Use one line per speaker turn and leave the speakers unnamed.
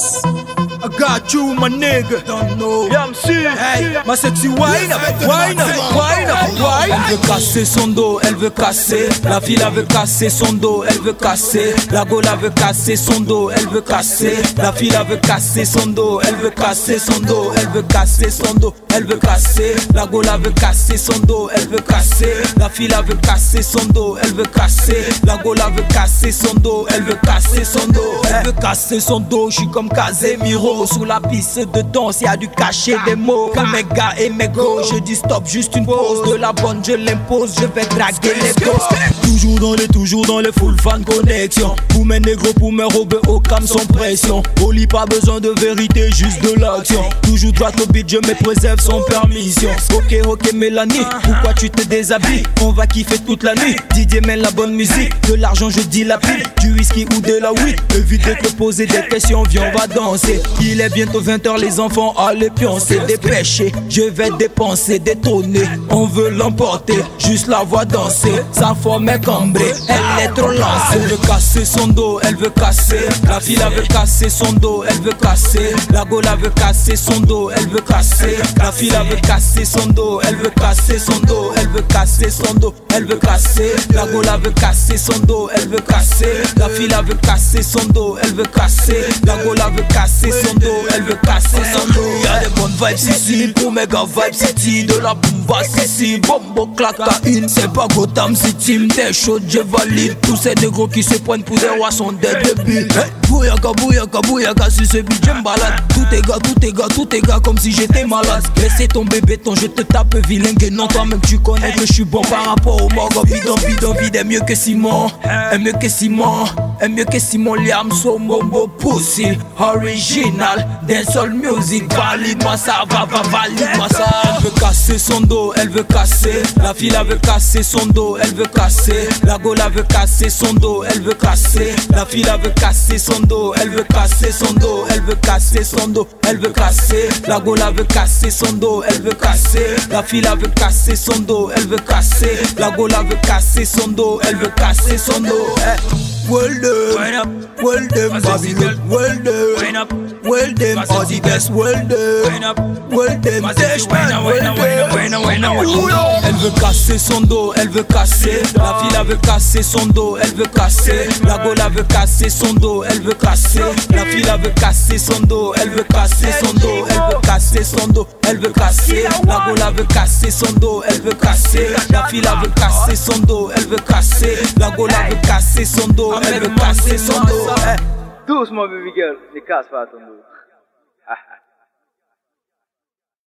boss. I got you, my nigga. Don't know. Yeah, I'm serious. Hey, ma sexy wine up, wine up, wine up, wine
Elle veut casser son dos, elle veut casser. La fille veut casser son dos, elle veut casser. La gola veut casser son dos, elle veut casser. La fille veut casser son dos, elle veut casser son dos, elle veut casser son dos, elle veut casser. La gola veut casser son dos, elle veut casser. La fille veut casser son dos, elle veut casser. La gola veut casser son dos, elle veut casser son dos, elle veut casser son dos. Je suis comme Casemiro sous la piste de danse, y a du cachet des mots. Comme mes gars et mes go, je dis stop, juste une pause. De la bonne, l'impose, je vais draguer les gosses. Toujours dans les, toujours dans les full fan connexion. Pour mes négros, pour mes robes au cam sans pression. Au lit, pas besoin de vérité, juste de l'action. Toujours droit au beat, je me préserve sans permission. Ok, ok, Mélanie, pourquoi tu te déshabilles? On va kiffer toute la nuit. Didier mène la bonne musique, de l'argent, je dis la pile. Du whisky ou de la weed. Évite de te poser des questions, viens, on va danser. Il est bientôt 20h, les enfants, allez pioncer, dépêcher. Je vais dépenser, détonner. On veut l'emporter, juste la voix danser. Sa forme est cambrée, elle est trop lancée. Elle veut casser son dos, elle veut casser. La fille veut casser son dos, elle veut casser. La gola veut casser son dos, elle veut casser. La fille veut casser son dos, elle veut casser son dos, elle veut casser son dos, elle veut casser. La gola veut casser son dos, elle veut casser. La fille veut casser son dos, elle veut casser. La gola veut casser son dos, elle veut casser son dos. Y'a des bonnes vibes ici pour méga vibes city. De la bomba ici, bombo claque une. C'est pas Gotham City, t'es chaud, je valide. Tous ces négros qui se pointent pour des rois sont des débiles. Hey, bouyaka, bouyaka, sur ce beat, je balade. Tout est gars, tout est gars, tout est gars, comme si j'étais malade. Laissez tomber béton, je te tape vilain, non, toi-même tu connais que je suis bon par rapport au morgue. Bidon, bidon, vide est mieux que Simon, est mieux que Simon, est mieux que Simon Liam, so mombo pussy, original, dancehall music, valide-moi ça, va, va, valide-moi ça. Casser son dos, elle veut casser, la fille veut casser son dos, elle veut casser, la gola veut casser son dos, elle veut casser, la fille veut casser son dos, elle veut casser son dos, elle veut casser son dos, elle veut casser, la gola veut casser son dos, elle veut casser, la fille veut casser son dos, elle veut casser, la gola veut casser son dos, elle veut casser son dos. Eh. Well done, well done, Babylon, well done, well done, all the best, well done, well done, Dashman, well done. Elle veut casser son dos, elle veut casser, la fille veut casser son dos, elle veut casser, la gola veut casser son dos, elle veut casser, la fille veut casser son dos, elle veut casser son dos, elle veut casser son dos, elle veut casser, la gola veut casser son dos, elle veut casser, la fille veut casser son dos, elle veut casser, la gola veut casser son dos, elle veut casser son dos.
Doucement, baby girl, ne casse pas ton dos.